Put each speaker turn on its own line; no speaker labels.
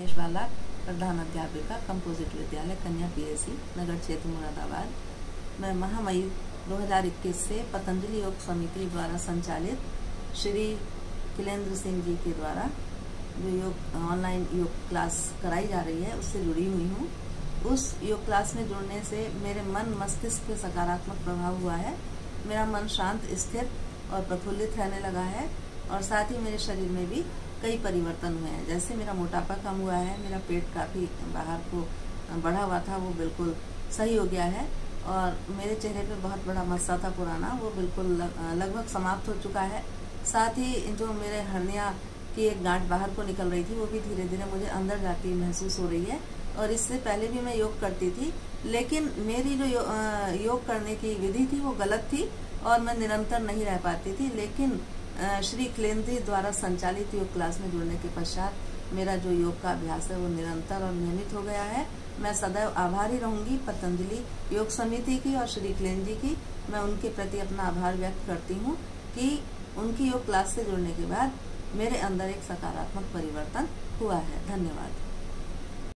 महेश प्रधान अध्यापिका, कंपोजिट विद्यालय, कन्या पीएससी, नगर क्षेत्र, मुरादाबाद। मैं महामई 2021 से पतंजलि योग समिति द्वारा संचालित श्री किलेंद्र सिंह जी के द्वारा जो योग ऑनलाइन योग क्लास कराई जा रही है, उससे जुड़ी हुई हूँ। उस योग क्लास में जुड़ने से मेरे मन मस्तिष्क पे सकारात्मक प्रभाव हुआ है। मेरा मन शांत, स्थिर और प्रफुल्लित रहने लगा है और साथ ही मेरे शरीर में भी कई परिवर्तन हुए हैं। जैसे मेरा मोटापा कम हुआ है, मेरा पेट काफ़ी बाहर को बढ़ा हुआ था, वो बिल्कुल सही हो गया है और मेरे चेहरे पे बहुत बड़ा मस्सा था पुराना, वो बिल्कुल लगभग समाप्त हो चुका है। साथ ही जो मेरे हरनिया की एक गांठ बाहर को निकल रही थी, वो भी धीरे धीरे मुझे अंदर जाती महसूस हो रही है और इससे पहले भी मैं योग करती थी, लेकिन मेरी जो योग करने की विधि थी वो गलत थी और मैं निरंतर नहीं रह पाती थी। लेकिन श्री क्लेंद्री द्वारा संचालित योग क्लास में जुड़ने के पश्चात मेरा जो योग का अभ्यास है वो निरंतर और नियमित हो गया है। मैं सदैव आभारी रहूँगी पतंजलि योग समिति की और श्री क्लेन जी की। मैं उनके प्रति अपना आभार व्यक्त करती हूँ कि उनकी योग क्लास से जुड़ने के बाद मेरे अंदर एक सकारात्मक परिवर्तन हुआ है। धन्यवाद।